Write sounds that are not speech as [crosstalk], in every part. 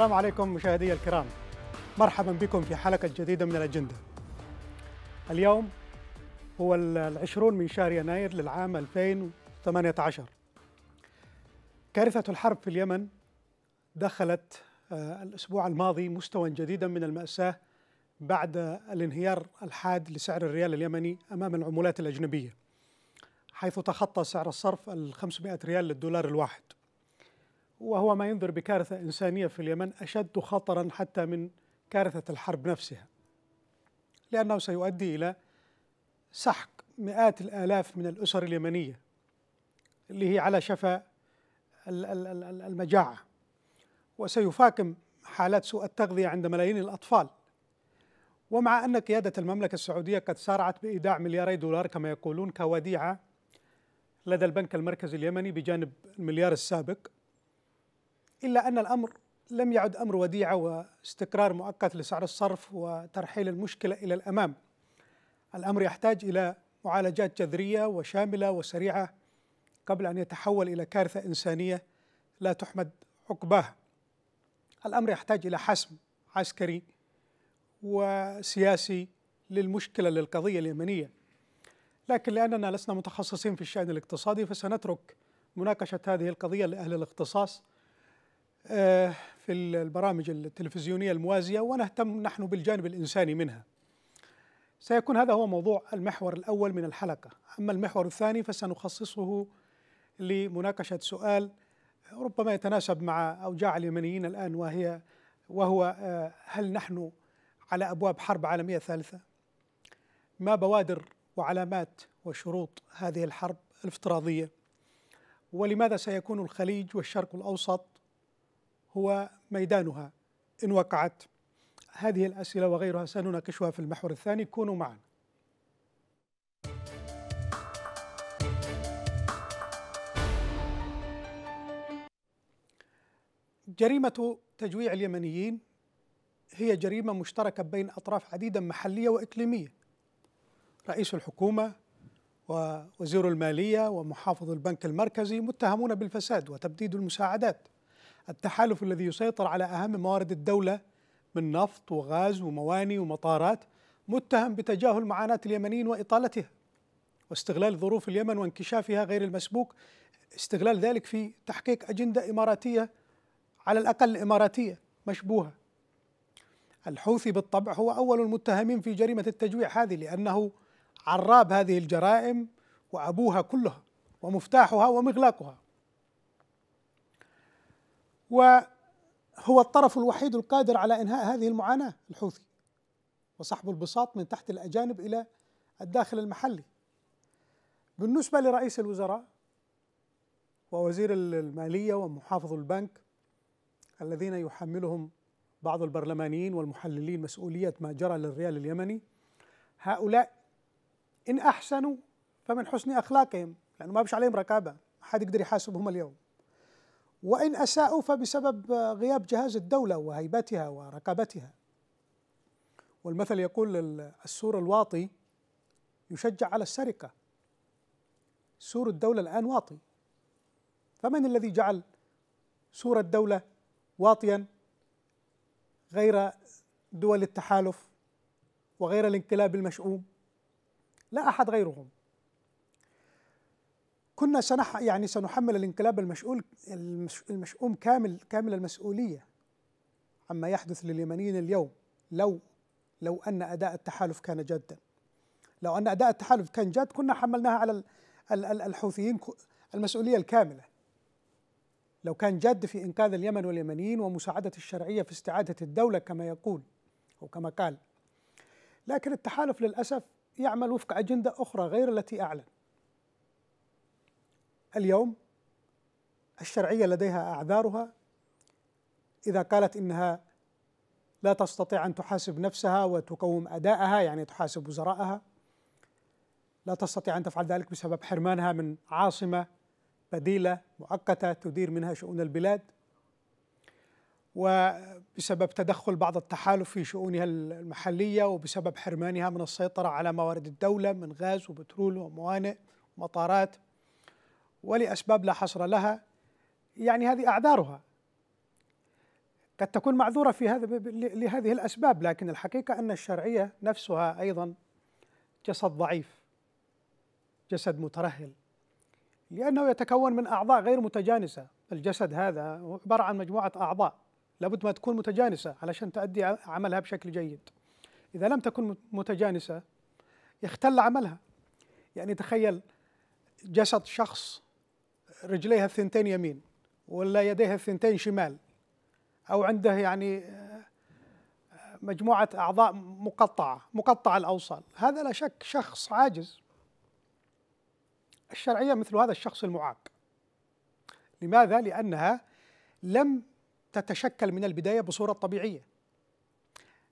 السلام عليكم مشاهدي الكرام. مرحبا بكم في حلقة جديدة من الأجندة. اليوم هو العشرون من شهر يناير للعام 2018 كارثة الحرب في اليمن دخلت الأسبوع الماضي مستوى جديدا من المأساة بعد الانهيار الحاد لسعر الريال اليمني أمام العملات الأجنبية حيث تخطى سعر الصرف ال 500 ريال للدولار الواحد. وهو ما ينذر بكارثة إنسانية في اليمن أشد خطرا حتى من كارثة الحرب نفسها. لأنه سيؤدي إلى سحق مئات الآلاف من الأسر اليمنية اللي هي على شفا المجاعة. وسيفاكم حالات سوء التغذية عند ملايين الأطفال. ومع أن قيادة المملكة السعودية قد سارعت بإيداع ملياري دولار كما يقولون كوديعة لدى البنك المركزي اليمني بجانب المليار السابق إلا أن الأمر لم يعد أمر وديعة واستقرار مؤقت لسعر الصرف وترحيل المشكلة إلى الأمام. الأمر يحتاج إلى معالجات جذرية وشاملة وسريعة قبل أن يتحول إلى كارثة إنسانية لا تحمد عقباها. الأمر يحتاج إلى حسم عسكري وسياسي للمشكلة للقضية اليمنية. لكن لأننا لسنا متخصصين في الشأن الاقتصادي فسنترك مناقشة هذه القضية لأهل الاختصاص في البرامج التلفزيونية الموازية ونهتم نحن بالجانب الإنساني منها سيكون هذا هو موضوع المحور الأول من الحلقة أما المحور الثاني فسنخصصه لمناقشة سؤال ربما يتناسب مع أوجاع اليمنيين الآن وهي وهو هل نحن على أبواب حرب عالمية ثالثة؟ ما بوادر وعلامات وشروط هذه الحرب الافتراضية؟ ولماذا سيكون الخليج والشرق الأوسط هو ميدانها. إن وقعت؟ هذه الأسئلة وغيرها سنناقشها في المحور الثاني. كونوا معنا جريمة تجويع اليمنيين هي جريمة مشتركة بين أطراف عديدة محلية وإقليمية. رئيس الحكومة ووزير المالية ومحافظ البنك المركزي متهمون بالفساد وتبديد المساعدات. التحالف الذي يسيطر على أهم موارد الدولة من نفط وغاز ومواني ومطارات متهم بتجاهل معاناة اليمنيين وإطالتها. واستغلال ظروف اليمن وانكشافها غير المسبوق استغلال ذلك في تحقيق أجندة إماراتية على الأقل إماراتية مشبوهة. الحوثي بالطبع هو أول المتهمين في جريمة التجويع هذه لأنه عراب هذه الجرائم وأبوها كلها ومفتاحها ومغلاقها. وهو الطرف الوحيد القادر على إنهاء هذه المعاناة الحوثي وسحب البساط من تحت الأجانب إلى الداخل المحلي. بالنسبة لرئيس الوزراء ووزير المالية ومحافظ البنك الذين يحملهم بعض البرلمانيين والمحللين مسؤولية ما جرى للريال اليمني هؤلاء إن أحسنوا فمن حسن أخلاقهم لأنه ما بش عليهم رقابة ما حد يقدر يحاسبهم اليوم. وإن أساءوا فبسبب غياب جهاز الدولة وهيبتها ورقابتها والمثل يقول السور الواطي يشجع على السرقة. سور الدولة الآن واطي. فمن الذي جعل سور الدولة واطيا غير دول التحالف وغير الانقلاب المشؤوم؟ لا أحد غيرهم. كنا سنح يعني سنحمل الانقلاب المشؤول المشؤوم كامل كامل المسؤولية. عما يحدث لليمنيين اليوم لو لو أن أداء التحالف كان جادا. لو أن أداء التحالف كان جاد كنا حملناها على الحوثيين المسؤولية الكاملة. لو كان جاد في إنقاذ اليمن واليمنيين ومساعدة الشرعية في استعادة الدولة كما يقول أو كما قال. لكن التحالف للأسف يعمل وفق أجندة أخرى غير التي أعلن. اليوم الشرعية لديها أعذارها. إذا قالت إنها لا تستطيع أن تحاسب نفسها وتقوم أداءها يعني تحاسب وزراءها لا تستطيع أن تفعل ذلك بسبب حرمانها من عاصمة بديلة مؤقتة تدير منها شؤون البلاد وبسبب تدخل بعض التحالف في شؤونها المحلية وبسبب حرمانها من السيطرة على موارد الدولة من غاز وبترول وموانئ ومطارات. ولأسباب لا حصر لها يعني هذه أعذارها. قد تكون معذورة في هذا لهذه الأسباب لكن الحقيقة أن الشرعية نفسها أيضا جسد ضعيف جسد مترهل لأنه يتكون من أعضاء غير متجانسة. الجسد هذا عبارة عن مجموعة أعضاء لابد ما تكون متجانسة علشان تؤدي عملها بشكل جيد. إذا لم تكن متجانسة يختل عملها. يعني تخيل جسد شخص رجليها الثنتين يمين ولا يديها الثنتين شمال أو عنده يعني مجموعة أعضاء مقطعة مقطع الأوصال. هذا لا شك شخص عاجز. الشرعية مثل هذا الشخص المعاق. لماذا؟ لأنها لم تتشكل من البداية بصورة طبيعية.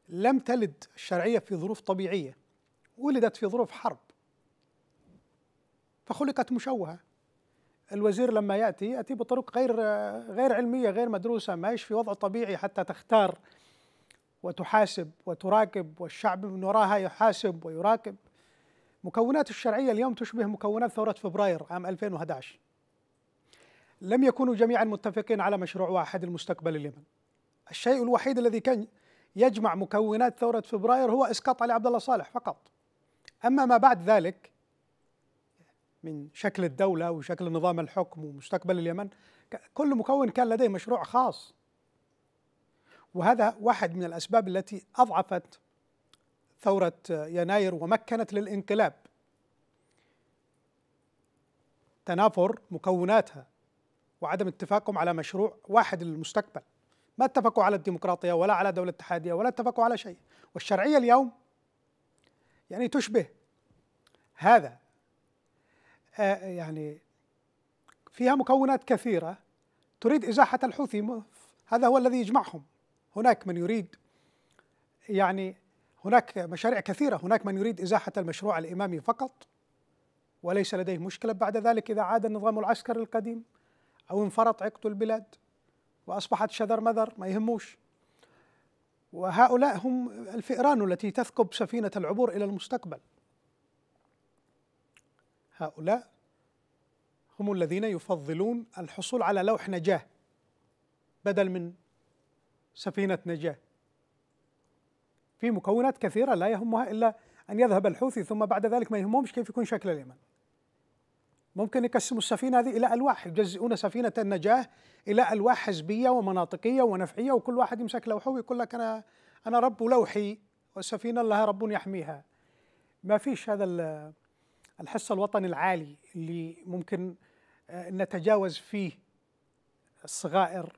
لم تلد الشرعية في ظروف طبيعية ولدت في ظروف حرب. فخلقت مشوهة. الوزير لما يأتي يأتي بطرق غير غير علمية غير مدروسة ما في وضع طبيعي حتى تختار وتحاسب وتراقب والشعب من وراها يحاسب ويراقب. مكونات الشرعية اليوم تشبه مكونات ثورة فبراير عام 2011 لم يكونوا جميعا متفقين على مشروع واحد المستقبل اليمن. الشيء الوحيد الذي كان يجمع مكونات ثورة فبراير هو إسقاط علي عبد الله صالح فقط. أما ما بعد ذلك من شكل الدولة وشكل نظام الحكم ومستقبل اليمن كل مكون كان لديه مشروع خاص. وهذا واحد من الأسباب التي أضعفت ثورة يناير ومكنت للانقلاب. تنافر مكوناتها وعدم اتفاقهم على مشروع واحد للمستقبل. ما اتفقوا على الديمقراطية ولا على دولة اتحادية ولا اتفقوا على شيء. والشرعية اليوم يعني تشبه هذا. يعني فيها مكونات كثيرة. تريد إزاحة الحوثي هذا هو الذي يجمعهم. هناك من يريد يعني هناك مشاريع كثيرة. هناك من يريد إزاحة المشروع الإمامي فقط وليس لديه مشكلة. بعد ذلك إذا عاد النظام العسكري القديم أو انفرط عقد البلاد وأصبحت شذر مذر ما يهموش. وهؤلاء هم الفئران التي تثقب سفينة العبور إلى المستقبل. هؤلاء هم الذين يفضلون الحصول على لوح نجاة بدل من سفينة نجاة. في مكونات كثيرة لا يهمها إلا أن يذهب الحوثي ثم بعد ذلك ما يهمهمش كيف يكون شكل اليمن. ممكن يقسموا السفينة هذه إلى ألواح يجزئون سفينة النجاة إلى ألواح حزبية ومناطقية ونفعية وكل واحد يمسك لوحه ويقول لك أنا أنا رب لوحي والسفينة لها رب يحميها. ما فيش هذا الحس الوطني العالي اللي ممكن آه، نتجاوز فيه الصغائر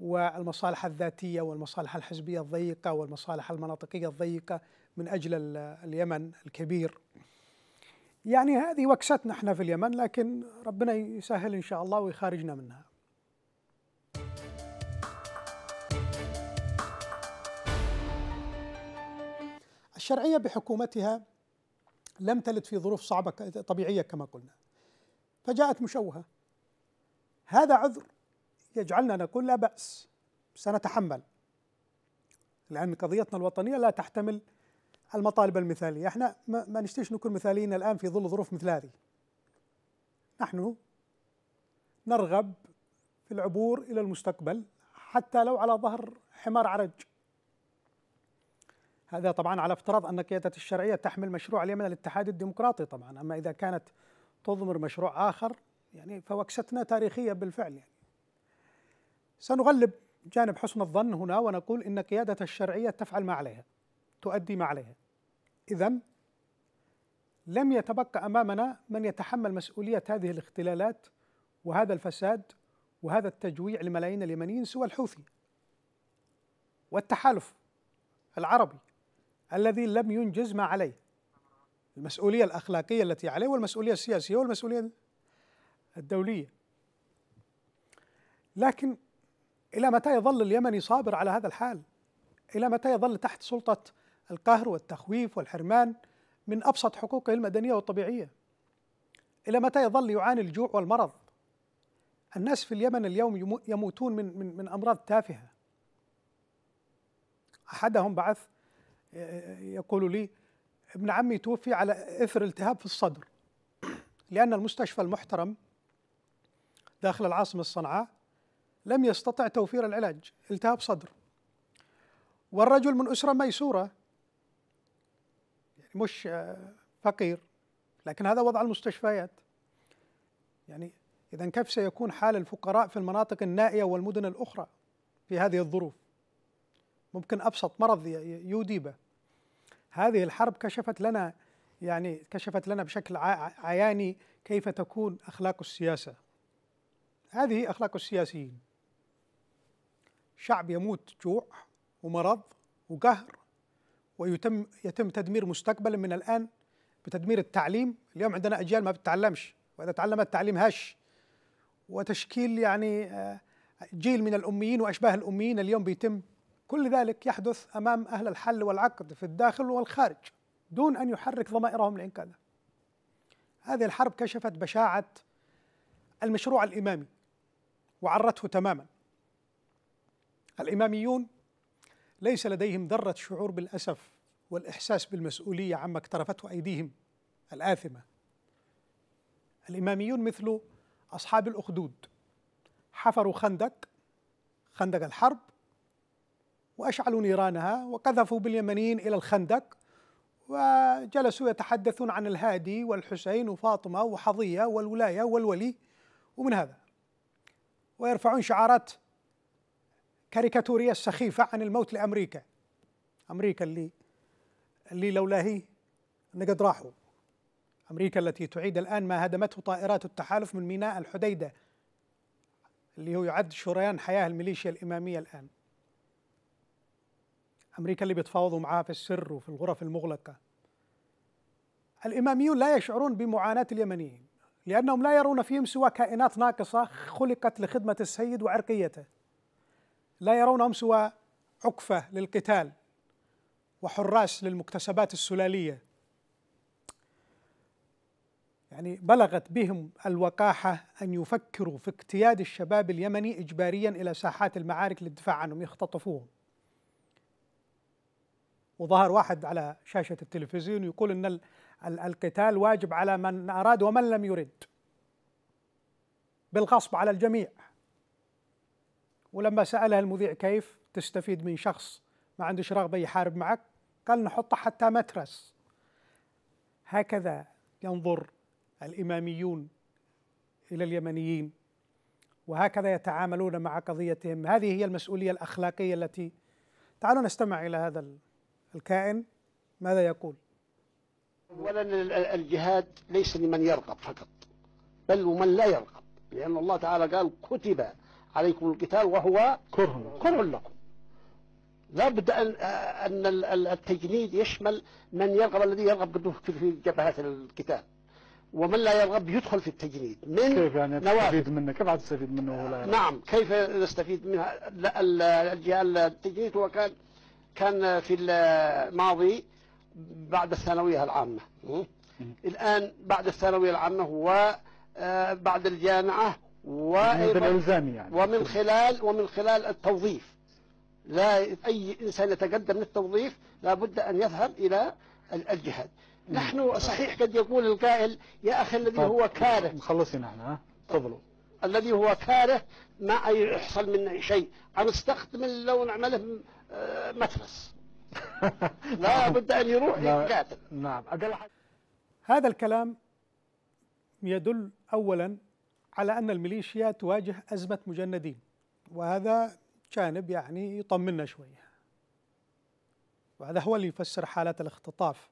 والمصالح الذاتية والمصالح الحزبية الضيقة والمصالح المناطقية الضيقة من أجل اليمن الكبير. يعني هذه وكستنا إحنا في اليمن لكن ربنا يسهل إن شاء الله ويخارجنا منها. الشرعية بحكومتها لم تلد في ظروف صعبة طبيعية كما قلنا. فجاءت مشوهة. هذا عذر يجعلنا نقول لا بأس سنتحمل. لأن قضيتنا الوطنية لا تحتمل المطالب المثالية. إحنا ما, نشتيش نكون مثاليين الآن في ظل ظروف مثل هذه. نحن نرغب في العبور إلى المستقبل حتى لو على ظهر حمار عرج. هذا طبعا على افتراض أن قيادة الشرعية تحمل مشروع اليمن الاتحاد الديمقراطي طبعا. أما إذا كانت تضمر مشروع آخر يعني فوكستنا تاريخية بالفعل يعني. سنغلب جانب حسن الظن هنا ونقول إن قيادة الشرعية تفعل ما عليها تؤدي ما عليها. إذا لم يتبقى أمامنا من يتحمل مسؤولية هذه الاختلالات وهذا الفساد وهذا التجويع لملايين اليمنيين سوى الحوثي والتحالف العربي. الذي لم ينجز ما عليه المسؤولية الأخلاقية التي عليه والمسؤولية السياسية والمسؤولية الدولية لكن إلى متى يظل اليمني صابر على هذا الحال؟ إلى متى يظل تحت سلطة القهر والتخويف والحرمان من أبسط حقوقه المدنية والطبيعية؟ إلى متى يظل يعاني الجوع والمرض؟ الناس في اليمن اليوم يموتون من من من أمراض تافهة أحدهم بعث يقول لي ابن عمي توفي على إثر التهاب في الصدر لأن المستشفى المحترم داخل العاصمة الصنعاء لم يستطع توفير العلاج التهاب صدر. والرجل من أسرة ميسورة يعني مش آه، فقير لكن هذا وضع المستشفيات. يعني إذا كيف سيكون حال الفقراء في المناطق النائية والمدن الأخرى في هذه الظروف؟ ممكن أبسط مرض يودي به هذه الحرب كشفت لنا يعني كشفت لنا بشكل عياني كيف تكون أخلاق السياسة. هذه أخلاق السياسيين. شعب يموت جوع ومرض وقهر ويتم يتم تدمير مستقبلا من الآن بتدمير التعليم. اليوم عندنا أجيال ما بتتعلمش وإذا تعلمت تعليم هش وتشكيل يعني آه، جيل من الأميين وأشباه الأميين اليوم بيتم كل ذلك يحدث أمام أهل الحل والعقد في الداخل والخارج دون أن يحرك ضمائرهم لإنقاذه. هذه الحرب كشفت بشاعة المشروع الإمامي وعرته تماما. الإماميون ليس لديهم ذرة شعور بالأسف والإحساس بالمسؤولية عما اقترفته أيديهم الآثمة. الإماميون مثل أصحاب الأخدود حفروا خندق خندق الحرب وأشعلوا نيرانها وقذفوا باليمنيين إلى الخندق وجلسوا يتحدثون عن الهادي والحسين وفاطمة وحظية والولاية والولي ومن هذا. ويرفعون شعارات كاريكاتورية سخيفة عن الموت لأمريكا. أمريكا اللي اللي لولا هي قد راحوا. أمريكا التي تعيد الآن ما هدمته طائرات التحالف من ميناء الحديدة اللي هو يعد شريان حياة الميليشيا الإمامية الآن. أمريكا اللي بيتفاوضوا معها في السر وفي الغرف المغلقة. الإماميون لا يشعرون بمعاناة اليمنيين لأنهم لا يرون فيهم سوى كائنات ناقصة خلقت لخدمة السيد وعرقيته. لا يرونهم سوى عكفة للقتال وحراس للمكتسبات السلالية. يعني بلغت بهم الوقاحة أن يفكروا في اقتياد الشباب اليمني إجباريا إلى ساحات المعارك للدفاع عنهم يختطفوهم. وظهر واحد على شاشة التلفزيون يقول أن القتال واجب على من أراد ومن لم يرد. بالغصب على الجميع. ولما سألها المذيع كيف تستفيد من شخص ما عندش رغبة يحارب معك قال نحط حتى مترس. هكذا ينظر الإماميون إلى اليمنيين وهكذا يتعاملون مع قضيتهم. هذه هي المسؤولية الأخلاقية التي تعالوا نستمع إلى هذا الكائن ماذا يقول؟ أولا الجهاد ليس لمن يرغب فقط بل ومن لا يرغب لأن الله تعالى قال كتب عليكم القتال وهو كره كره لكم. لا بد أن أن التجنيد يشمل من يرغب الذي يرغب في جبهات القتال. ومن لا يرغب يدخل في التجنيد. من كيف يعني تستفيد منه؟ كيف تستفيد منه ولا؟ نعم كيف نستفيد منها التجنيد هو كان كان في الماضي بعد الثانوية العامة. الآن بعد الثانوية العامة وبعد آه، الجامعة يعني. ومن خلال ومن خلال التوظيف. لا أي إنسان يتقدم للتوظيف لابد أن يذهب إلى الجهاد. نحن صحيح قد يقول القائل يا أخي الذي هو كاره. مخلصين نحن ها؟ تفضلوا. الذي هو كاره ما يحصل منه شيء. أنا استخدم لو نعمله آه، مترس [laughs] لا بد أن يروح يقاتل نعم أقل هذا الكلام يدل أولا على أن الميليشيا تواجه أزمة مجندين وهذا جانب يعني يطمنا شوية. وهذا هو اللي يفسر حالات الاختطاف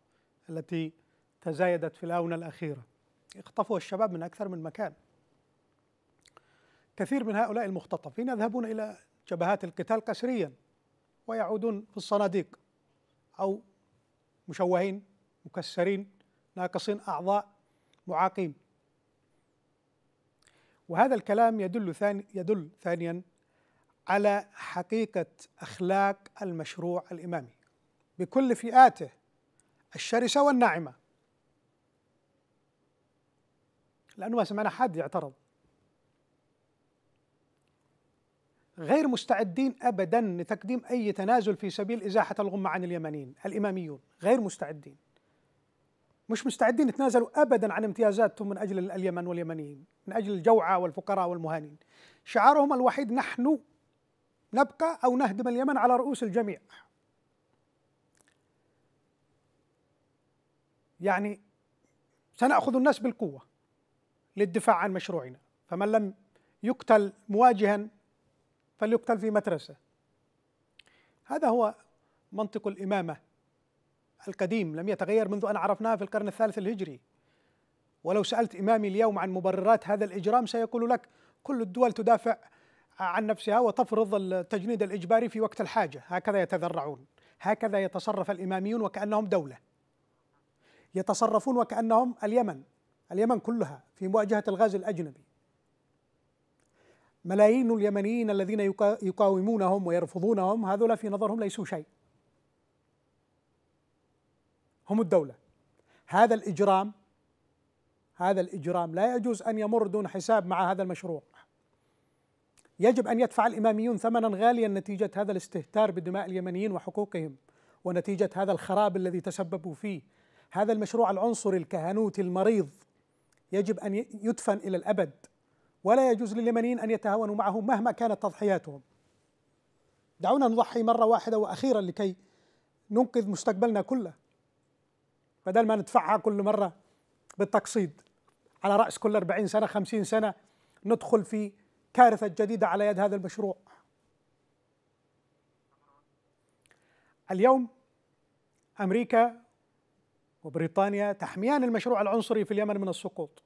التي تزايدت في الآونة الأخيرة. اختطفوا الشباب من أكثر من مكان. كثير من هؤلاء المختطفين يذهبون إلى جبهات القتال قسريا. ويعودون في الصناديق. أو مشوهين مكسرين ناقصين أعضاء معاقين. وهذا الكلام يدل ثاني يدل ثانيا على حقيقة أخلاق المشروع الإمامي. بكل فئاته الشرسة والناعمة. لأنه ما سمعنا حد يعترض. غير مستعدين ابدا لتقديم أي تنازل في سبيل إزاحة الغمة عن اليمنيين الإماميون. غير مستعدين. مش مستعدين يتنازلوا ابدا عن امتيازاتهم من أجل اليمن واليمنيين من أجل الجوعى والفقراء والمهانين. شعارهم الوحيد نحن نبقى أو نهدم اليمن على رؤوس الجميع. يعني سنأخذ الناس بالقوة للدفاع عن مشروعنا. فمن لم يقتل مواجها فليقتل في مترسه هذا هو منطق الإمامة القديم لم يتغير منذ أن عرفناه في القرن الثالث الهجري. ولو سألت إمامي اليوم عن مبررات هذا الإجرام سيقول لك كل الدول تدافع عن نفسها وتفرض التجنيد الإجباري في وقت الحاجة. هكذا يتذرعون هكذا يتصرف الإماميون وكأنهم دولة. يتصرفون وكأنهم اليمن اليمن كلها في مواجهة الغاز الأجنبي. ملايين اليمنيين الذين يقاومونهم ويرفضونهم هذولا في نظرهم ليسوا شيء. هم الدولة. هذا الإجرام هذا الإجرام لا يجوز أن يمر دون حساب مع هذا المشروع. يجب أن يدفع الإماميون ثمنا غاليا نتيجة هذا الاستهتار بدماء اليمنيين وحقوقهم ونتيجة هذا الخراب الذي تسببوا فيه. هذا المشروع العنصري الكهنوتي المريض يجب أن يدفن إلى الأبد. ولا يجوز لليمنيين أن يتهاونوا معه مهما كانت تضحياتهم. دعونا نضحي مرة واحدة وأخيرا لكي ننقذ مستقبلنا كله. بدل ما ندفعها كل مرة بالتقسيط على رأس كل 40 سنة 50 سنة ندخل في كارثة جديدة على يد هذا المشروع. اليوم أمريكا وبريطانيا تحميان المشروع العنصري في اليمن من السقوط.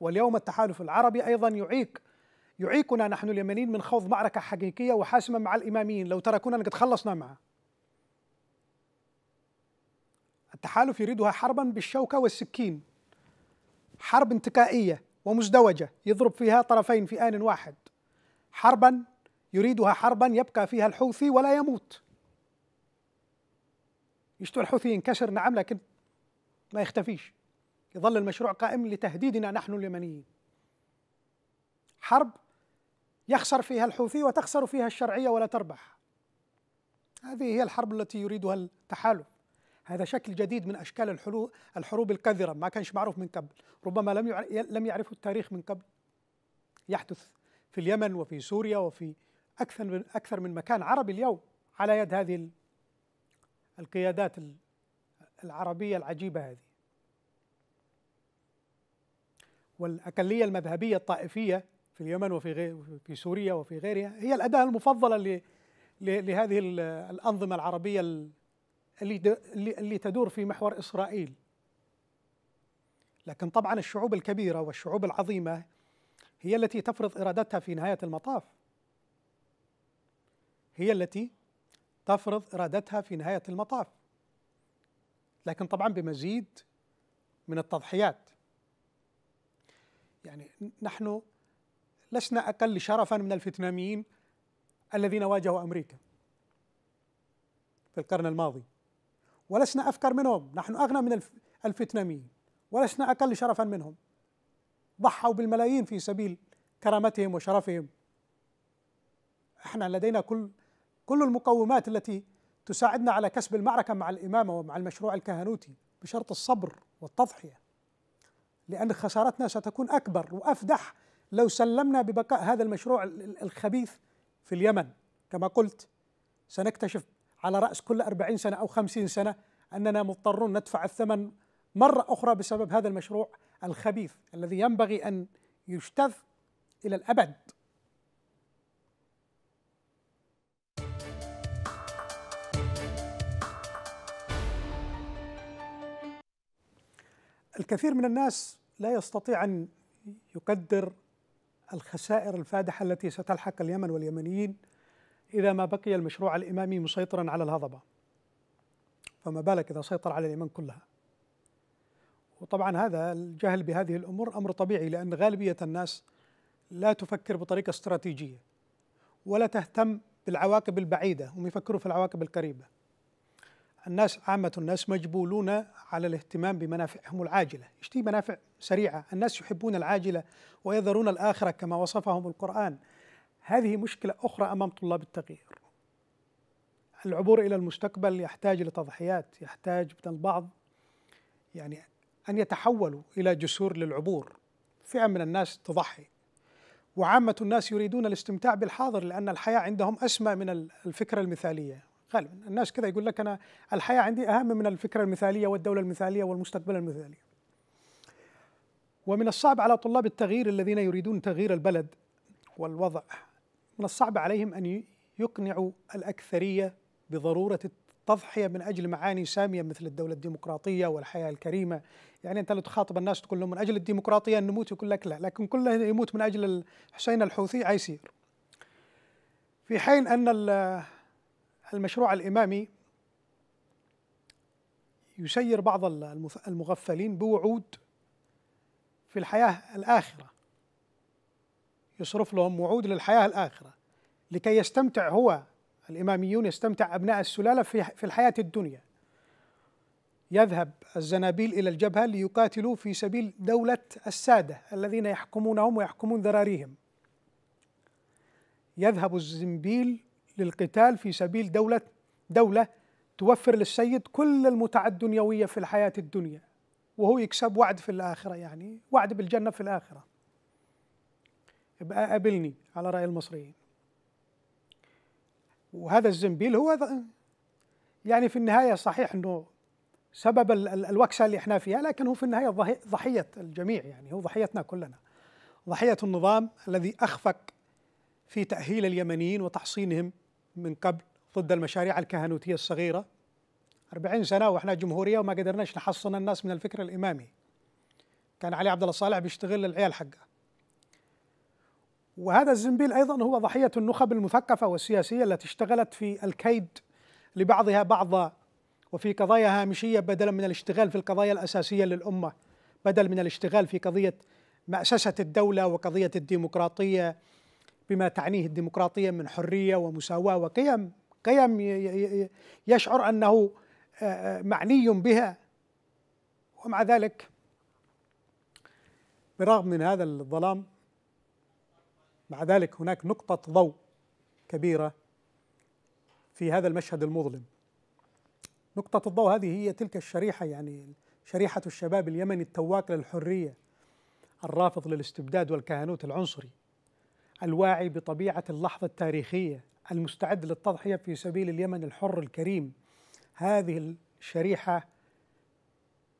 واليوم التحالف العربي أيضا يعيق. يعيقنا نحن اليمنيين من خوض معركة حقيقية وحاسمة مع الإماميين. لو تركونا قد خلصنا معه. التحالف يريدها حربا بالشوكة والسكين. حرب انتقائية ومزدوجة يضرب فيها طرفين في آن واحد. حربا يريدها حربا يبقى فيها الحوثي ولا يموت. يشتو الحوثي ينكسر نعم لكن ما يختفيش. يظل المشروع قائم لتهديدنا نحن اليمنيين. حرب يخسر فيها الحوثي وتخسر فيها الشرعية ولا تربح. هذه هي الحرب التي يريدها التحالف. هذا شكل جديد من أشكال الحروب القذره ما كانش معروف من قبل. ربما لم لم يعرفه التاريخ من قبل. يحدث في اليمن وفي سوريا وفي أكثر من أكثر من مكان عربي اليوم على يد هذه القيادات العربية العجيبة هذه. والأقلية المذهبية الطائفية في اليمن وفي في سوريا وفي غيرها هي الأداة المفضلة لهذه الأنظمة العربية اللي اللي تدور في محور إسرائيل. لكن طبعا الشعوب الكبيرة والشعوب العظيمة هي التي تفرض إرادتها في نهاية المطاف. هي التي تفرض إرادتها في نهاية المطاف. لكن طبعا بمزيد من التضحيات. يعني نحن لسنا أقل شرفا من الفيتناميين الذين واجهوا أمريكا في القرن الماضي. ولسنا أفكر منهم نحن أغنى من الفيتناميين. ولسنا أقل شرفا منهم. ضحوا بالملايين في سبيل كرامتهم وشرفهم. إحنا لدينا كل كل المقومات التي تساعدنا على كسب المعركة مع الإمامة ومع المشروع الكهنوتي بشرط الصبر والتضحية. لأن خسارتنا ستكون أكبر وأفدح لو سلمنا ببقاء هذا المشروع الخبيث في اليمن. كما قلت سنكتشف على رأس كل أربعين سنة أو خمسين سنة أننا مضطرون ندفع الثمن مرة أخرى بسبب هذا المشروع الخبيث الذي ينبغي أن يجتث إلى الأبد. الكثير من الناس لا يستطيع أن يقدر الخسائر الفادحة التي ستلحق اليمن واليمنيين إذا ما بقي المشروع الإمامي مسيطرا على الهضبة. فما بالك إذا سيطر على اليمن كلها. وطبعا هذا الجهل بهذه الأمور أمر طبيعي لأن غالبية الناس لا تفكر بطريقة استراتيجية ولا تهتم بالعواقب البعيدة هم يفكروا في العواقب القريبة. الناس عامة الناس مجبولون على الاهتمام بمنافعهم العاجلة. يشتي منافع سريعة؟ الناس يحبون العاجلة ويذرون الآخرة كما وصفهم القرآن. هذه مشكلة أخرى أمام طلاب التغيير. العبور إلى المستقبل يحتاج لتضحيات يحتاج من البعض يعني أن يتحولوا إلى جسور للعبور. فئة من الناس تضحي. وعامة الناس يريدون الاستمتاع بالحاضر لأن الحياة عندهم أسمى من الفكرة المثالية. غالبا. الناس كذا يقول لك أنا الحياة عندي أهم من الفكرة المثالية والدولة المثالية والمستقبل المثالي. ومن الصعب على طلاب التغيير الذين يريدون تغيير البلد والوضع من الصعب عليهم أن يقنعوا الأكثرية بضرورة التضحية من أجل معاني سامية مثل الدولة الديمقراطية والحياة الكريمة. يعني أنت لو تخاطب الناس تقول لهم من أجل الديمقراطية نموت يقول لك لا لكن كله يموت من أجل الحسين الحوثي عيسير. في حين أن المشروع الإمامي يسير بعض المغفلين بوعود في الحياة الآخرة. يصرف لهم وعود للحياة الآخرة. لكي يستمتع هو الإماميون يستمتع أبناء السلالة في الحياة الدنيا. يذهب الزنابيل إلى الجبهة ليقاتلوا في سبيل دولة السادة الذين يحكمونهم ويحكمون ذراريهم. يذهب الزنبيل للقتال في سبيل دولة دولة توفر للسيد كل المتع الدنيوية في الحياة الدنيا وهو يكسب وعد في الآخرة يعني وعد بالجنة في الآخرة. يبقى قابلني على رأي المصريين. وهذا الزنبيل هو يعني في النهاية صحيح أنه سبب الوكسة اللي إحنا فيها لكن هو في النهاية ضحية الجميع يعني هو ضحيتنا كلنا. ضحية النظام الذي أخفق في تأهيل اليمنيين وتحصينهم من قبل ضد المشاريع الكهنوتية الصغيرة. أربعين سنة وإحنا جمهورية وما قدرناش نحصن الناس من الفكر الإمامي. كان علي عبد الله صالح بيشتغل العيال حقه. وهذا الزنبيل أيضا هو ضحية النخب المثقفة والسياسية التي اشتغلت في الكيد لبعضها بعضا وفي قضايا هامشية بدلا من الاشتغال في القضايا الأساسية للأمة بدل من الاشتغال في قضية مأسسة الدولة وقضية الديمقراطية بما تعنيه الديمقراطية من حرية ومساواة وقيم قيم يشعر أنه معني بها. ومع ذلك برغم من هذا الظلام مع ذلك هناك نقطة ضوء كبيرة في هذا المشهد المظلم. نقطة الضوء هذه هي تلك الشريحة يعني شريحة الشباب اليمني التواق للحرية الرافض للاستبداد والكهنوت العنصري. الواعي بطبيعة اللحظة التاريخية المستعد للتضحية في سبيل اليمن الحر الكريم. هذه الشريحة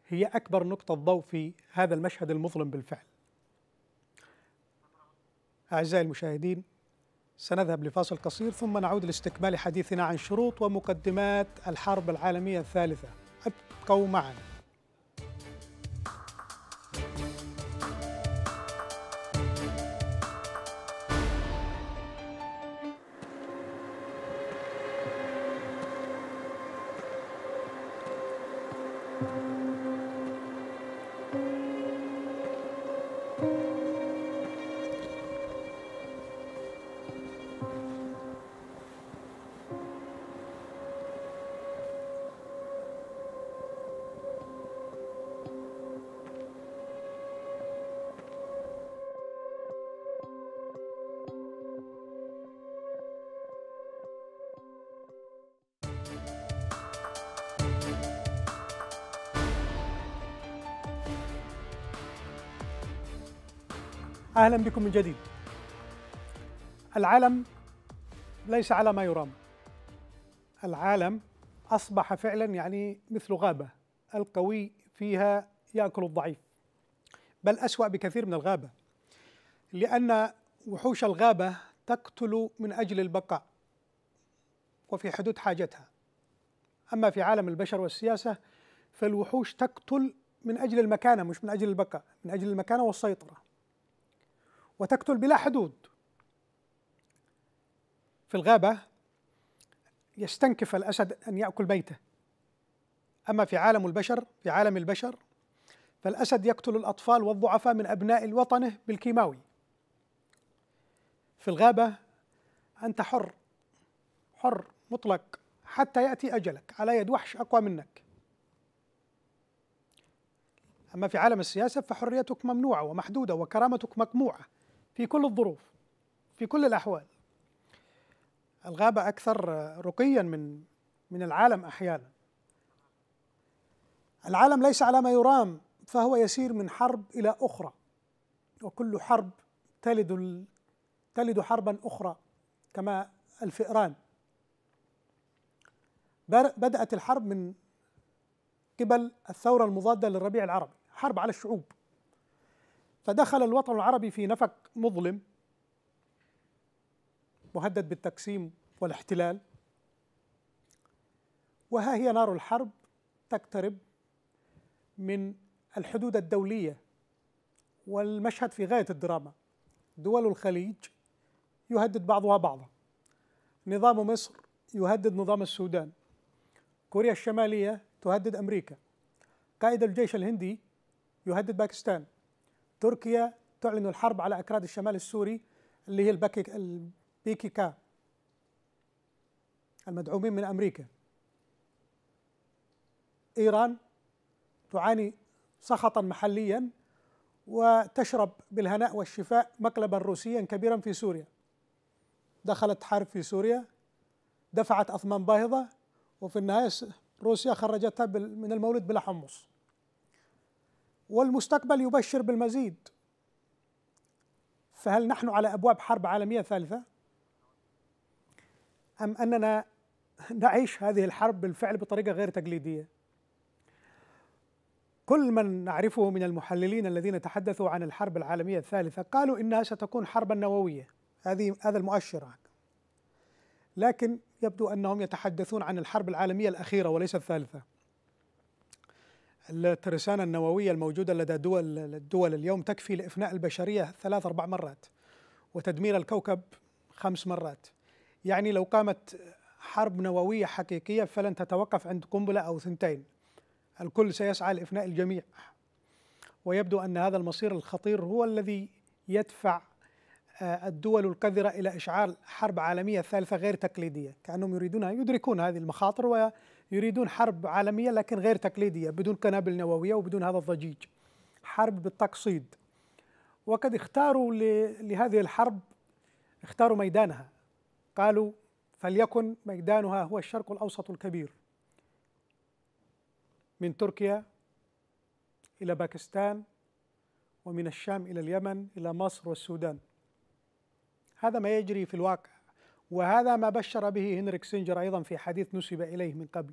هي أكبر نقطة ضوء في هذا المشهد المظلم بالفعل. أعزائي المشاهدين سنذهب لفاصل قصير ثم نعود لاستكمال حديثنا عن شروط ومقدمات الحرب العالمية الثالثة. أبقوا معنا. أهلا بكم من جديد. العالم ليس على ما يرام. العالم أصبح فعلا يعني مثل غابة القوي فيها يأكل الضعيف. بل أسوأ بكثير من الغابة. لأن وحوش الغابة تقتل من أجل البقاء وفي حدود حاجتها. أما في عالم البشر والسياسة فالوحوش تقتل من أجل المكانة مش من أجل البقاء، من أجل المكانة والسيطرة. وتقتل بلا حدود. في الغابة يستنكف الأسد أن يأكل بيته. أما في عالم البشر في عالم البشر فالأسد يقتل الأطفال والضعفاء من أبناء وطنه بالكيماوي. في الغابة أنت حر حر مطلق حتى يأتي أجلك. على يد وحش أقوى منك. أما في عالم السياسة فحريتك ممنوعة ومحدودة وكرامتك مقموعة في كل الظروف في كل الأحوال. الغابة أكثر رقيا من من العالم أحيانا. العالم ليس على ما يرام فهو يسير من حرب إلى أخرى. وكل حرب تلد تلد حربا أخرى كما الفئران. بدأت الحرب من قبل الثورة المضادة للربيع العربي حرب على الشعوب. فدخل الوطن العربي في نفق مظلم مهدد بالتقسيم والاحتلال. وها هي نار الحرب تقترب من الحدود الدولية والمشهد في غاية الدراما. دول الخليج يهدد بعضها بعضا. نظام مصر يهدد نظام السودان. كوريا الشمالية تهدد أمريكا. قائد الجيش الهندي يهدد باكستان. تركيا تعلن الحرب على أكراد الشمال السوري اللي هي البيكيكا المدعومين من أمريكا. إيران تعاني سخطا محليا وتشرب بالهناء والشفاء مقلبا روسيا كبيرا في سوريا. دخلت حرب في سوريا دفعت أثمان باهظة وفي النهاية روسيا خرجتها من المولد بلا حمص. والمستقبل يبشر بالمزيد. فهل نحن على أبواب حرب عالمية ثالثة؟ أم أننا نعيش هذه الحرب بالفعل بطريقة غير تقليدية؟ كل من نعرفه من المحللين الذين تحدثوا عن الحرب العالمية الثالثة قالوا إنها ستكون حربا نووية. هذه هذا المؤشر. لكن يبدو أنهم يتحدثون عن الحرب العالمية الأخيرة وليس الثالثة. الترسانة النووية الموجودة لدى دول الدول اليوم تكفي لإفناء البشرية ثلاث أربع مرات وتدمير الكوكب خمس مرات. يعني لو قامت حرب نووية حقيقية فلن تتوقف عند قنبلة أو ثنتين. الكل سيسعى لإفناء الجميع. ويبدو أن هذا المصير الخطير هو الذي يدفع آه، الدول القذرة إلى إشعال حرب عالمية ثالثة غير تقليدية. كأنهم يريدون يدركون هذه المخاطر ويريدون حرب عالمية لكن غير تقليدية بدون قنابل نووية وبدون هذا الضجيج. حرب بالتقصيد. وقد اختاروا لهذه الحرب اختاروا ميدانها. قالوا فليكن ميدانها هو الشرق الأوسط الكبير. من تركيا إلى باكستان ومن الشام إلى اليمن إلى مصر والسودان. هذا ما يجري في الواقع. وهذا ما بشر به هنري كيسنجر أيضا في حديث نسب إليه من قبل.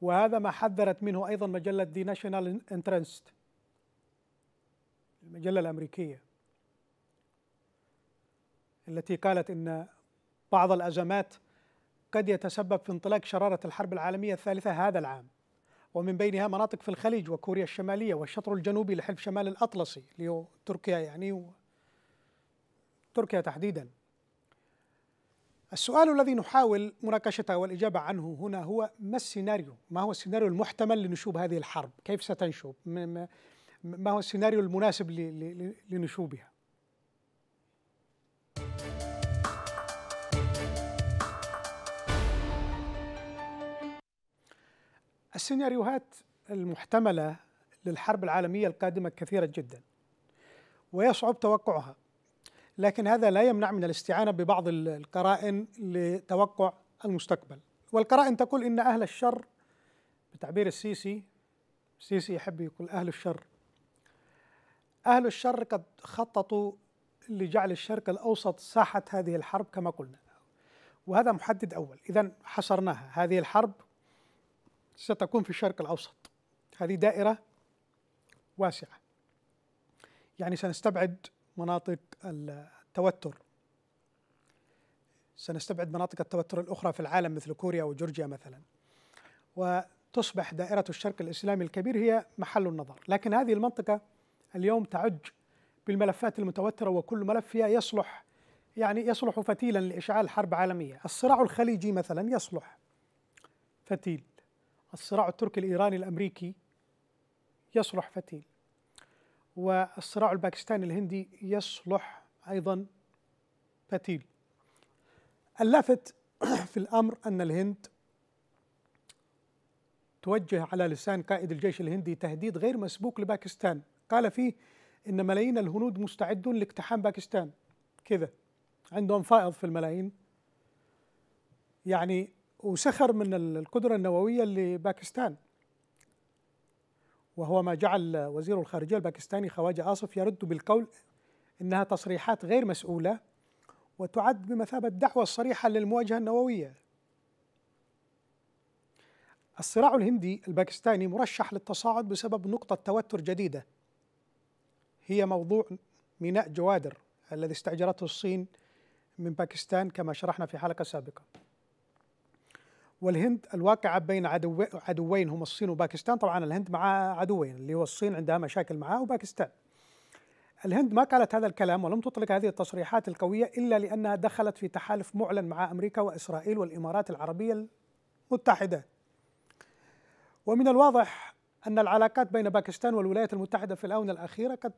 وهذا ما حذرت منه أيضا مجلة The National Interest المجلة الأمريكية التي قالت إن بعض الأزمات قد يتسبب في انطلاق شرارة الحرب العالمية الثالثة هذا العام. ومن بينها مناطق في الخليج وكوريا الشمالية والشطر الجنوبي لحلف شمال الأطلسي اللي هو تركيا يعني تركيا تحديدا. السؤال الذي نحاول مناقشته والإجابة عنه هنا هو ما السيناريو؟ ما هو السيناريو المحتمل لنشوب هذه الحرب؟ كيف ستنشب ما هو السيناريو المناسب لنشوبها؟ السيناريوهات المحتملة للحرب العالمية القادمة كثيرة جدا ويصعب توقعها. لكن هذا لا يمنع من الاستعانة ببعض القرائن لتوقع المستقبل. والقرائن تقول إن أهل الشر بتعبير السيسي السيسي يحب يقول أهل الشر. أهل الشر قد خططوا لجعل الشرق الأوسط ساحة هذه الحرب كما قلنا. وهذا محدد أول. إذا حصرناها. هذه الحرب ستكون في الشرق الأوسط. هذه دائرة واسعة. يعني سنستبعد مناطق التوتر. سنستبعد مناطق التوتر الأخرى في العالم مثل كوريا وجورجيا مثلا. وتصبح دائرة الشرق الإسلامي الكبير هي محل النظر. لكن هذه المنطقة اليوم تعج بالملفات المتوترة وكل ملف فيها يصلح يعني يصلح فتيلا لإشعال حرب عالمية. الصراع الخليجي مثلا يصلح فتيل. الصراع التركي الإيراني الأمريكي يصلح فتيل. والصراع الباكستاني الهندي يصلح أيضا فتيل اللافت في الأمر أن الهند توجه على لسان قائد الجيش الهندي تهديد غير مسبوق لباكستان. قال فيه إن ملايين الهنود مستعدون لاقتحام باكستان. كذا. عندهم فائض في الملايين. يعني وسخر من القدرة النووية لباكستان. وهو ما جعل وزير الخارجية الباكستاني خواجة آصف يرد بالقول إنها تصريحات غير مسؤولة وتعد بمثابة دعوة صريحة للمواجهة النووية. الصراع الهندي الباكستاني مرشح للتصاعد بسبب نقطة توتر جديدة. هي موضوع ميناء جوادر الذي استأجرته الصين من باكستان كما شرحنا في حلقة سابقة. والهند الواقعة بين عدو عدوين هما الصين وباكستان. طبعا الهند مع عدوين اللي هو الصين عندها مشاكل معها وباكستان. الهند ما قالت هذا الكلام ولم تطلق هذه التصريحات القوية إلا لأنها دخلت في تحالف معلن مع أمريكا وإسرائيل والإمارات العربية المتحدة. ومن الواضح أن العلاقات بين باكستان والولايات المتحدة في الآونة الأخيرة قد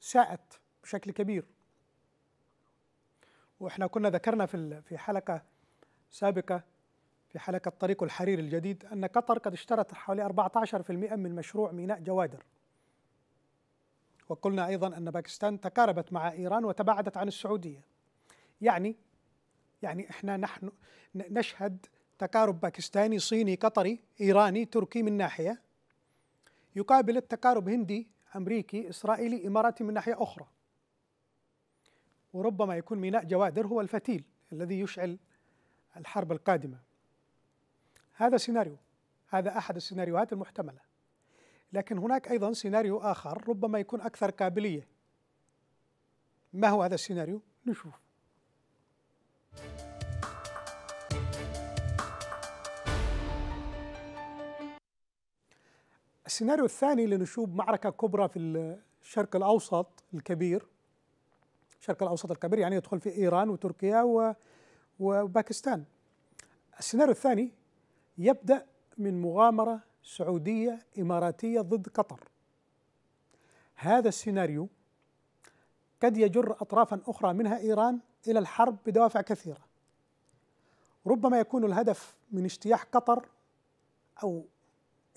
ساءت بشكل كبير. وإحنا كنا ذكرنا في في حلقة سابقة في حلقة طريق الحرير الجديد أن قطر قد اشترت حوالي 14% من مشروع ميناء جوادر. وقلنا أيضا أن باكستان تقاربت مع إيران وتباعدت عن السعودية. يعني يعني إحنا نحن نشهد تقارب باكستاني صيني قطري إيراني تركي من ناحية. يقابل التقارب هندي أمريكي إسرائيلي إماراتي من ناحية أخرى. وربما يكون ميناء جوادر هو الفتيل الذي يشعل الحرب القادمة. هذا سيناريو. هذا أحد السيناريوهات المحتملة. لكن هناك أيضا سيناريو آخر ربما يكون أكثر قابلية. ما هو هذا السيناريو؟ نشوف. السيناريو الثاني لنشوب معركة كبرى في الشرق الأوسط الكبير. الشرق الأوسط الكبير يعني يدخل في إيران وتركيا وباكستان. السيناريو الثاني يبدأ من مغامرة سعودية إماراتية ضد قطر. هذا السيناريو قد يجر أطرافا أخرى منها إيران إلى الحرب بدوافع كثيرة. ربما يكون الهدف من اجتياح قطر أو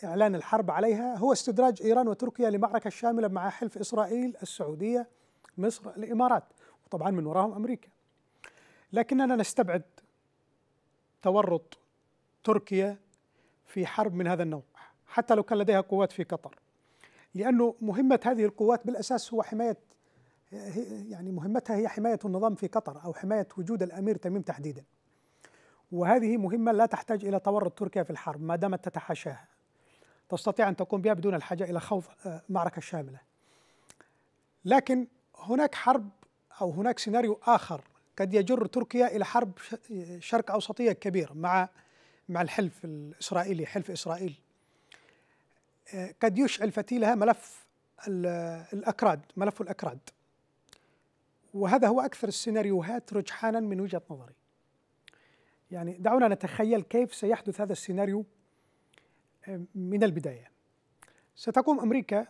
إعلان الحرب عليها هو استدراج إيران وتركيا لمعركة شاملة مع حلف إسرائيل السعودية مصر الإمارات وطبعا من وراهم أمريكا. لكننا نستبعد تورط تركيا في حرب من هذا النوع حتى لو كان لديها قوات في قطر. لأنه مهمة هذه القوات بالأساس هو حماية يعني مهمتها هي حماية النظام في قطر أو حماية وجود الأمير تميم تحديدا. وهذه مهمة لا تحتاج إلى تورط تركيا في الحرب ما دامت تتحاشاها. تستطيع أن تقوم بها بدون الحاجة إلى خوض آه، معركة شاملة. لكن هناك حرب أو هناك سيناريو آخر قد يجر تركيا إلى حرب شرق أوسطية كبيرة مع مع الحلف الإسرائيلي حلف إسرائيل. آه، قد يشعل فتيلها ملف الأكراد ملف الأكراد. وهذا هو أكثر السيناريوهات رجحانا من وجهة نظري. يعني دعونا نتخيل كيف سيحدث هذا السيناريو من البداية. ستقوم أمريكا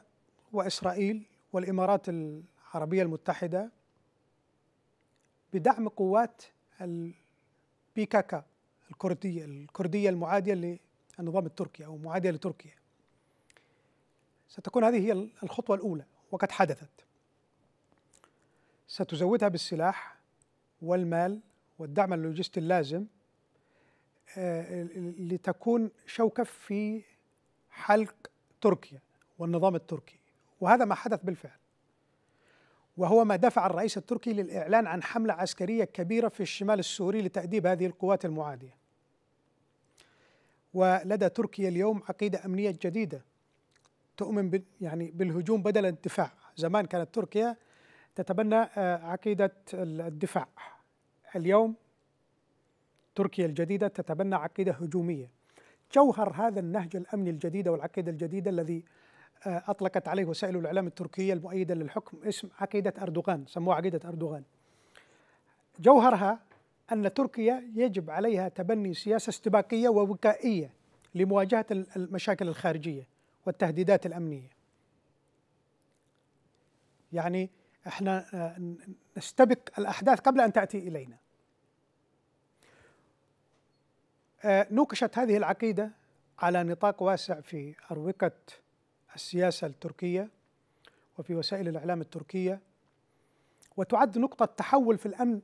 وإسرائيل والإمارات العربية المتحدة بدعم قوات البي كاكا الكردية الكردية المعادية للنظام التركي أو معادية لتركيا. ستكون هذه هي الخطوة الأولى وقد حدثت. ستزودها بالسلاح والمال والدعم اللوجستي اللازم آه، لتكون شوكة في حلق تركيا والنظام التركي. وهذا ما حدث بالفعل. وهو ما دفع الرئيس التركي للإعلان عن حملة عسكرية كبيرة في الشمال السوري لتأديب هذه القوات المعادية. ولدى تركيا اليوم عقيدة أمنية جديدة. تؤمن يعني بالهجوم بدل الدفاع. زمان كانت تركيا تتبنى آه، عقيدة الدفاع. اليوم تركيا الجديدة تتبنى عقيدة هجومية. جوهر هذا النهج الأمني الجديد والعقيدة الجديدة الذي آه، أطلقت عليه وسائل الإعلام التركية المؤيدة للحكم اسم عقيدة أردوغان سموها عقيدة أردوغان. جوهرها أن تركيا يجب عليها تبني سياسة استباقية ووكائية لمواجهة المشاكل الخارجية والتهديدات الأمنية. يعني إحنا آه، نستبق الأحداث قبل أن تأتي إلينا. آه، نوقشت هذه العقيدة على نطاق واسع في أروقة السياسة التركية وفي وسائل الإعلام التركية وتعد نقطة تحول في الأمن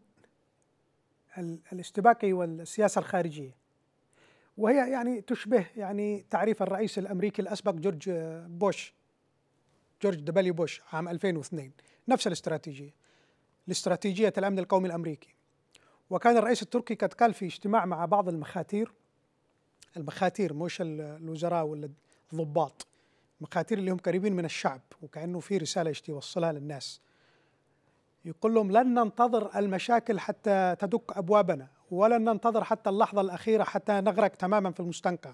الاستباقي والسياسة الخارجية. وهي يعني تشبه يعني تعريف الرئيس الأمريكي الأسبق جورج بوش جورج دبليو بوش عام 2002 نفس الاستراتيجية لاستراتيجية الأمن القومي الأمريكي. وكان الرئيس التركي قد قال في اجتماع مع بعض المخاتير المخاتير مش الوزراء ولا الضباط المخاتير اللي هم قريبين من الشعب وكأنه في رسالة يشتي يوصلها للناس. يقول لهم لن ننتظر المشاكل حتى تدق أبوابنا ولن ننتظر حتى اللحظة الأخيرة حتى نغرق تماما في المستنقع.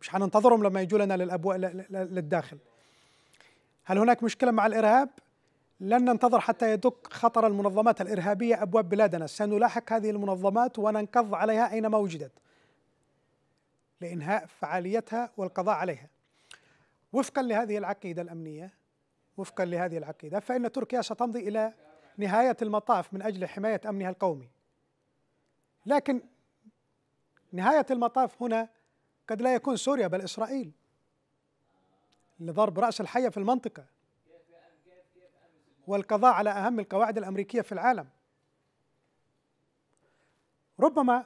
مش حننتظرهم لما يجوا لنا للأبواب للداخل. هل هناك مشكلة مع الإرهاب؟ لن ننتظر حتى يدق خطر المنظمات الإرهابية أبواب بلادنا. سنلاحق هذه المنظمات وننقض عليها أينما وجدت. لإنهاء فعاليتها والقضاء عليها. وفقا لهذه العقيدة الأمنية وفقا لهذه العقيدة فإن تركيا ستمضي إلى نهاية المطاف من أجل حماية أمنها القومي. لكن نهاية المطاف هنا قد لا يكون سوريا بل إسرائيل لضرب رأس الحية في المنطقة والقضاء على أهم القواعد الأمريكية في العالم. ربما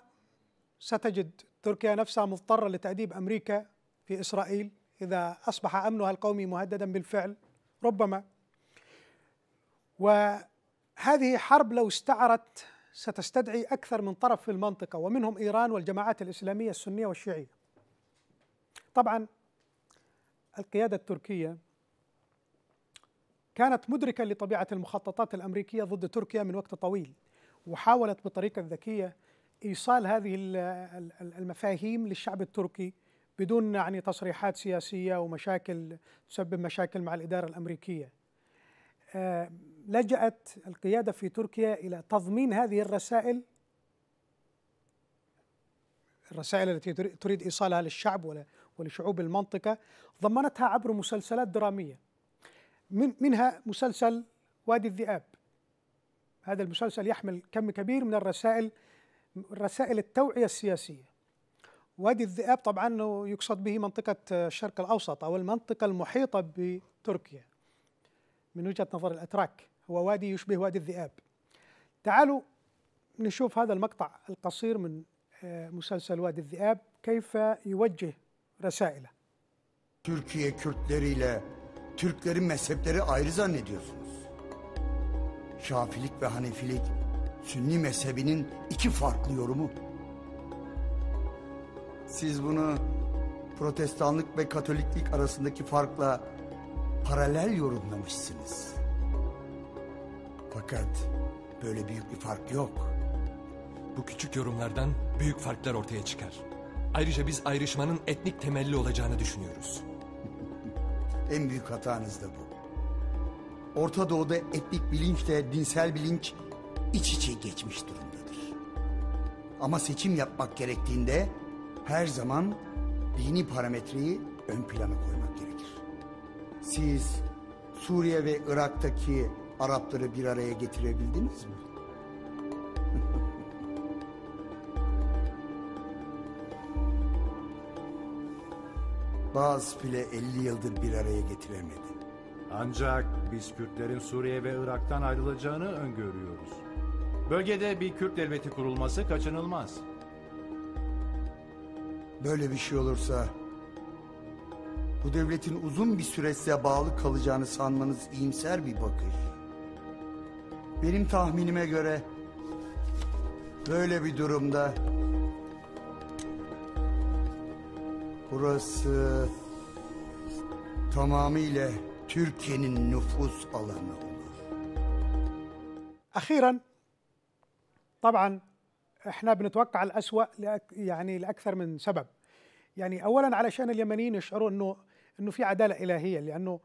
ستجد تركيا نفسها مضطرة لتأديب أمريكا في إسرائيل إذا أصبح أمنها القومي مهددا بالفعل. ربما. وهذه حرب لو استعرت ستستدعي أكثر من طرف في المنطقة ومنهم إيران والجماعات الإسلامية السنية والشيعية. طبعا القيادة التركية كانت مدركة لطبيعة المخططات الأمريكية ضد تركيا من وقت طويل وحاولت بطريقة ذكية إيصال هذه المفاهيم للشعب التركي بدون يعني تصريحات سياسية ومشاكل تسبب مشاكل مع الإدارة الأمريكية. آه، لجأت القيادة في تركيا إلى تضمين هذه الرسائل الرسائل التي تريد إيصالها للشعب ولشعوب المنطقة ضمنتها عبر مسلسلات درامية. من منها مسلسل وادي الذئاب. هذا المسلسل يحمل كم كبير من الرسائل رسائل التوعية السياسية. وادي الذئاب طبعا يقصد به منطقة الشرق الأوسط أو المنطقة المحيطة بتركيا. من وجهة نظر الأتراك. هو وادي يشبه وادي الذئاب تعالوا نشوف هذا المقطع القصير من آه، مسلسل وادي الذئاب كيف يوجه رسائله Türkiye Kürtleriyle Türklerin mezhepleri ayrı zannediyorsunuz. Şafilik ve Hanefilik Sünni mezhebinin iki farklı yorumu. Siz bunu protestanlık ve katoliklik arasındaki farkla paralel yorumlamışsınız. Fakat böyle büyük bir fark yok. Bu küçük yorumlardan büyük farklar ortaya çıkar. Ayrıca biz ayrışmanın etnik temelli olacağını düşünüyoruz. En büyük hatanız da bu. Orta Doğu'da etnik bilinçle dinsel bilinç iç içe geçmiş durumdadır. Ama seçim yapmak gerektiğinde her zaman dini parametreyi ön plana koymak gerekir. Siz Suriye ve Irak'taki Arapları bir araya getirebildiniz mi? [laughs] Bazı bile 50 yıldır bir araya getiremedi. Ancak biz Kürtlerin Suriye ve Irak'tan ayrılacağını öngörüyoruz. Bölgede bir Kürt devleti kurulması kaçınılmaz. Böyle bir şey olursa bu devletin uzun bir süre size bağlı kalacağını sanmanız iyimser bir bakış. Benim tahminime göre böyle bir durumda burası tamamıyla Türkiye'nin nüfus alanı olur. أخيرا طبعا إحنا بنتوقع الأسوأ يعني لأكثر من سبب يعني أولا علشان اليمنيين يشعروا أنه أنه في عدالة إلهية لأنه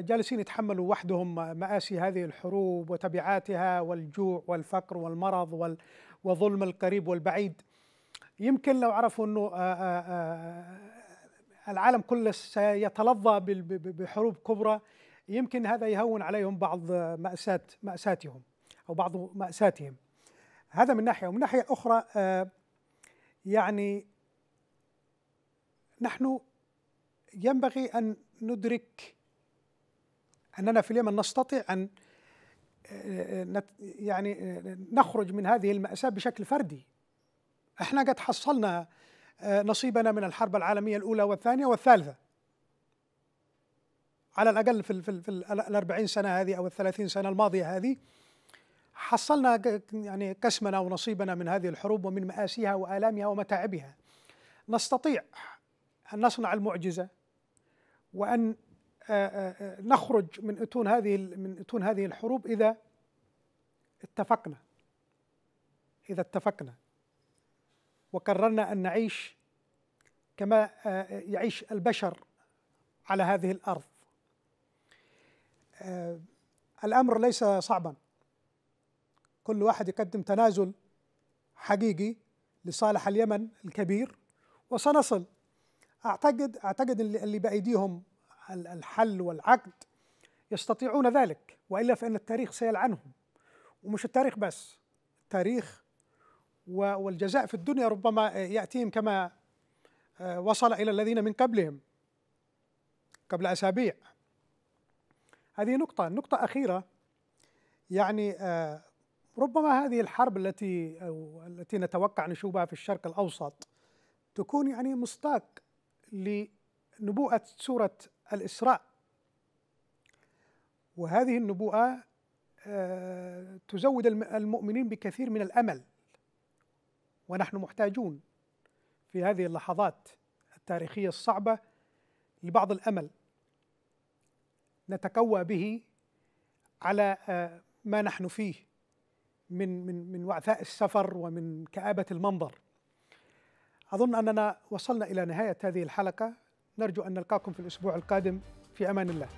جالسين يتحملوا وحدهم مآسي هذه الحروب وتبعاتها والجوع والفقر والمرض وظلم القريب والبعيد. يمكن لو عرفوا أنه العالم كله سيتلظى بحروب كبرى يمكن هذا يهون عليهم بعض مأساة مأساتهم أو بعض مأساتهم. هذا من ناحية. ومن ناحية أخرى آه، يعني نحن ينبغي أن ندرك أننا في اليمن نستطيع أن آه، يعني آه، نخرج من هذه المأساة بشكل فردي. إحنا قد حصلنا نصيبنا من الحرب العالمية الأولى والثانية والثالثة. على الأقل في في, في ال 40 سنة هذه أو ال 30 سنة الماضية هذه حصلنا يعني قسمنا ونصيبنا من هذه الحروب ومن مآسيها وآلامها ومتاعبها. نستطيع أن نصنع المعجزة وأن آه، آه، آه، نخرج من أتون هذه من أتون هذه الحروب إذا اتفقنا. إذا اتفقنا. وقررنا أن نعيش كما آه، يعيش البشر على هذه الأرض. آه، الأمر ليس صعبا. كل واحد يقدم تنازل حقيقي لصالح اليمن الكبير. وسنصل. أعتقد أعتقد اللي بأيديهم الحل والعقد يستطيعون ذلك وإلا فإن التاريخ سيلعنهم. ومش التاريخ بس التاريخ والجزاء في الدنيا ربما يأتيهم كما آه، وصل إلى الذين من قبلهم قبل أسابيع. هذه نقطة النقطه أخيرة. يعني آه، ربما هذه الحرب التي أو التي نتوقع نشوبها في الشرق الأوسط تكون يعني مصداق لنبوءة سورة الإسراء. وهذه النبوءة آه، تزود الم- المؤمنين بكثير من الأمل. ونحن محتاجون في هذه اللحظات التاريخية الصعبة لبعض الأمل. نتقوى به على آه، ما نحن فيه من من من وعثاء السفر ومن كآبة المنظر. أظن أننا وصلنا إلى نهاية هذه الحلقة، نرجو أن نلقاكم في الأسبوع القادم في أمان الله.